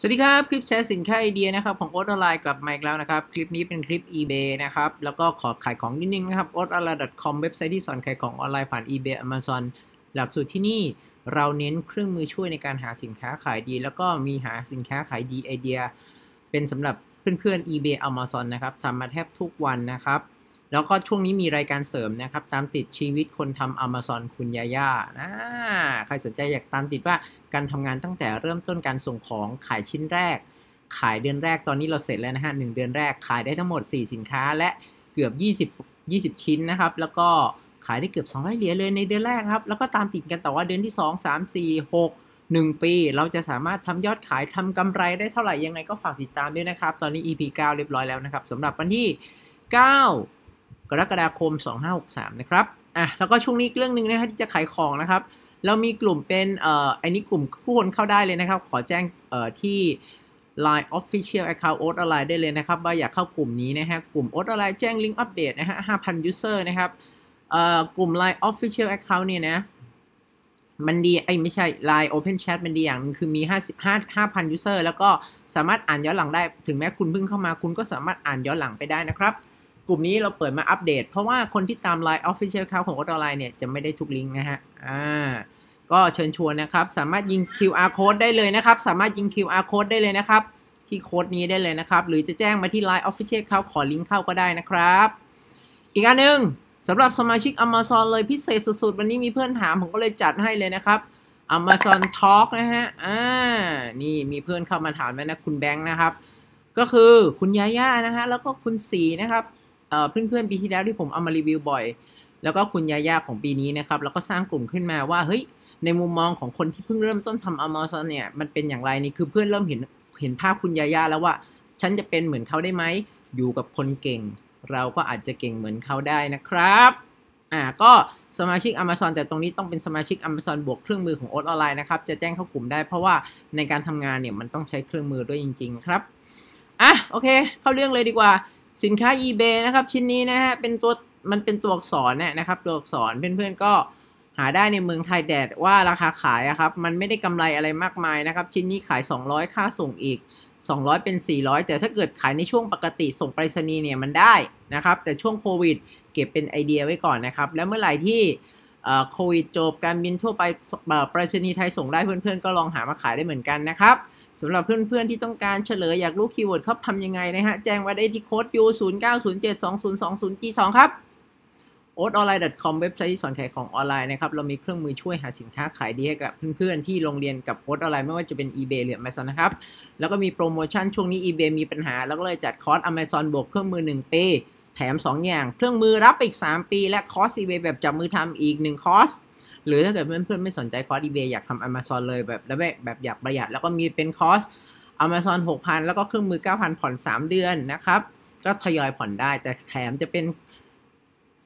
สวัสดีครับ คลิปแชร์สินค้าไอเดียนะครับของโอ๊ตออนไลน์กลับมาอีกแล้วนะครับ คลิปนี้เป็นคลิป eBay นะครับ แล้วก็ขอขายของนิดนึงนะครับ o t o n l i n e c o m เว็บไซต์ที่สอนขายของออนไลน์ผ่าน eBay Amazon หลักสูตรที่นี่เราเน้นเครื่องมือช่วยในการหาสินค้าขายดี แล้วก็มีหาสินค้าขายดีไอเดีย เป็นสำหรับเพื่อนๆ eBay Amazon นะครับทำมาแทบทุกวันนะครับ แล้วก็ช่วงนี้มีรายการเสริมนะครับ ตามติดชีวิตคนทำ Amazon คุณยาย่านะใครสนใจอยากตามติดว่าการทำงานตั้งแต่เริ่มต้นการส่งของขายชิ้นแรก ขายเดือนแรกตอนนี้เราเสร็จแล้วนะฮะหเดือนแรกขายได้ทั้งหมด 4 สินค้าและเกือบ20 20 ชิ้นนะครับ แล้วก็ขายได้เกือบ 200 เหรียญเลยในเดือนแรกครับ แล้วก็ตามติดกันต่อว่าเดือนที่ 2 3 4 6 1 ปี เราจะสามารถทำยอดขายทำกำไรได้เท่าไหร่ยังไงก็ฝากติดตามด้วยนะครับ ตอนนี้ EP 9 เรียบร้อยแล้วนะครับสำหรับวันที่ 9 กรกฎาคม 2563 นะครับ อะ แล้วก็ช่วงนี้เรื่องหนึ่งนะครับที่จะขายของนะครับ เรามีกลุ่มเป็น เอ่อ อันนี้กลุ่มผู้คนเข้าได้เลยนะครับ ขอแจ้ง เอ่อ ที่ Line Official Account โอ๊ตออนไลน์ได้เลยนะครับ ว่าอยากเข้ากลุ่มนี้นะฮะ กลุ่มโอ๊ตออนไลน์แจ้งลิงก์อัปเดตนะฮะ 5,000 user นะครับ เอ่อ กลุ่ม Line Official Account เนี่ยนะ มันดี ไอ้ไม่ใช่ Line Open Chat มันดีอย่างนึงคือมี 55 5,000 user แล้วก็สามารถอ่านย้อนหลังได้ ถึงแม้คุณเพิ่งเข้ามา คุณก็สามารถอ่านย้อนหลังไปได้นะครับ กลุ่มนี้เราเปิดมาอัปเดต เพราะว่าคนที่ตาม Line Official Account ของโอ๊ตออนไลน์เนี่ยจะไม่ได้ทุกลิงก์นะฮะอ่าก็เชิญชวนนะครับ สามารถยิง QR code ได้เลยนะครับ สามารถยิง QR code ได้เลยนะครับ ที่โค้ดนี้ได้เลยนะครับ หรือจะแจ้งมาที่ Line Official Account ขอลิงก์เข้าก็ได้นะครับ อีกอันหนึ่งสำหรับสมาชิก Amazon เลยพิเศษสุดๆ วันนี้มีเพื่อนถามผมก็เลยจัดให้เลยนะครับ Amazon Talk นะฮะ อ่า นี่มีเพื่อนเข้ามาถามแล้วนะ คุณแบงค์นะครับ ก็คือคุณยาย่านะฮะ แล้วก็คุณสีนะครับ เพื่อนๆปีที่แล้วที่ผมเอามารีวิวบ่อย แล้วก็คุณยาย่าของปีนี้นะครับ แล้วก็สร้างกลุ่มขึ้นมาว่าเฮ้ยในมุมมองของคนที่เพิ่งเริ่มต้นทำ Amazon เนี่ยมันเป็นอย่างไรนี่คือเพื่อนเริ่มเห็นเห็นภาพคุณยาย่าแล้วว่า ฉันจะเป็นเหมือนเขาได้ไหมอยู่กับคนเก่ง เราก็อาจจะเก่งเหมือนเขาได้นะครับอ่าก็สมาชิก Amazon แต่ตรงนี้ต้องเป็นสมาชิก Amazon บวกเครื่องมือของโอ๊ตออนไลน์นะครับ จะแจ้งเข้ากลุ่มได้เพราะว่าในการทำงานเนี่ยมันต้องใช้เครื่องมือด้วยจริง ๆ ครับอะโอเค เข้าเรื่องเลยดีกว่า สินค้า eBay นะครับ ชิ้นนี้นะฮะเป็นตัวมันเป็นตัวอักษรเนี่ยนะครับตัวอักษรเพื่อนๆก็หาได้ในเมืองไทยแต่ว่าราคาขายอะครับมันไม่ได้กำไรอะไรมากมายนะครับ ชิ้นนี้ขาย 200 ค่าส่งอีก 200 เป็น 400 แต่ถ้าเกิดขายในช่วงปกติส่งไปรษณีย์เนี่ยมันได้นะครับ แต่ช่วงโควิด เก็บเป็นไอเดียไว้ก่อนนะครับ แล้วเมื่อไหร่ที่โควิดจบการบินทั่วไปไปรษณีย์ไทยส่งได้เพื่อนๆ ก็ลองหามาขายได้เหมือนกันนะครับ สำหรับเพื่อนๆที่ต้องการเฉลยอยากรู้ keyword เขาทำยังไงนะฮะ แจ้งไว้ได้ที่ code U 0 9 0 7 2 0 2 0 G 2ครับ o a t o n l i n e c o m เว็บไซต์ที่สอนขายของออนไลน์นะครับ เรามีเครื่องมือช่วยหาสินค้าขายดีให้กับเพื่อนๆที่โรงเรียนกับโอ๊ตออนไลน์ไม่ว่าจะเป็น eBay หรือ Amazon นะครับ แล้วก็มีโปรโมชั่นช่วงนี้ eBay มีปัญหา แล้วก็เลยจัดคอร์ส Amazon บวกเครื่องมือ1ปีแถม 2 อย่าง เครื่องมือรับอีก 3 ปี และคอร์ส eBay แบบจับมือทำอีก 1 คอร์ส หรือถ้าเกิดเพื่อนๆไม่สนใจคอร์ส eBay อยากทำ Amazon เลยแบบแล้วแบบอยากประหยัด แล้วก็มีเป็นคอร์ส Amazon 6,000 แล้วก็เครื่องมือ 9,000 ผ่อน 3 เดือนนะครับ ก็ทยอยผ่อนได้แต่แถมจะเป็น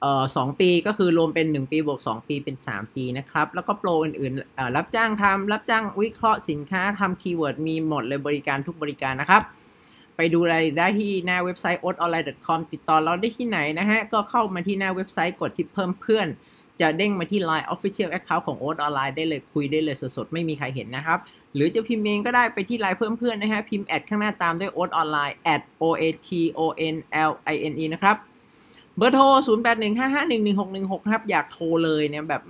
เอ่อสปีก็คือรวมเป็น 1 ปีบวก 2 ปีเป็น 3 ปีนะครับ แล้วก็โปรอื่นๆรับจ้างทำรับจ้างวิเคราะห์สินค้าทำ keyword มีหมดเลยบริการทุกบริการนะครับไปดูรายได้ที่หน้าเว็บไซต์ o t o n l i n e c o m ติดต่อเราได้ที่ไหนนะฮะ ก็เข้ามาที่หน้าเว็บไซต์กดที่เพิ่มเพื่อน จะเด้งมาที่ Line Official Account ของโอ๊ตออนไลน์ได้เลยคุยได้เลยสดๆ ไม่มีใครเห็นนะครับ หรือจะพิมพ์เองก็ได้ไปที่ไลน์เพิ่มเพื่อนนะฮะพิมพ์ at ข้างหน้าตามด้วย o t Online at o a t o n l i n e นะครับเบอร์โทร 0815511616 ครับ อยากโทรเลยเนี่ยแบบ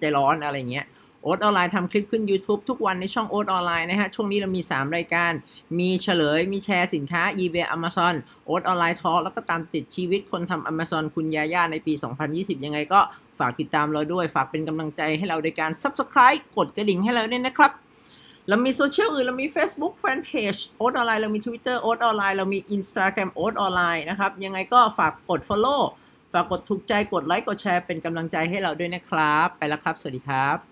ใจร้อนอะไรเงี้ย โอ๊ตออนไลน์ทำคลิปขึ้น YouTube ทุกวันในช่องโอ๊ตออนไลน์นะฮะ ช่วงนี้เรามี 3 รายการ มีเฉลย มีแชร์สินค้า eBay Amazon โอ๊ตออนไลน์ทอแล้วก็ตามติดชีวิตคนทำ Amazon คุณยาย่าในปี 2020 ยังไงก็ฝากติดตามเราด้วย ฝากเป็นกำลังใจให้เราโดยการ Subscribe กดกระดิ่งให้เราด้วยนะครับเรามีโซเชียลอื่น เรามี Facebook Fanpage โอ๊ตออนไลน์ เรามี Twitter โอ๊ตออนไลน์ เรามี Instagram โอ๊ตออนไลน์นะครับ ยังไงก็ฝากกด Follow ฝากกดถูกใจ กดไลค์ กดแชร์ เป็นกำลังใจให้เราด้วยนะครับ ไปแล้วครับ สวัสดีครับ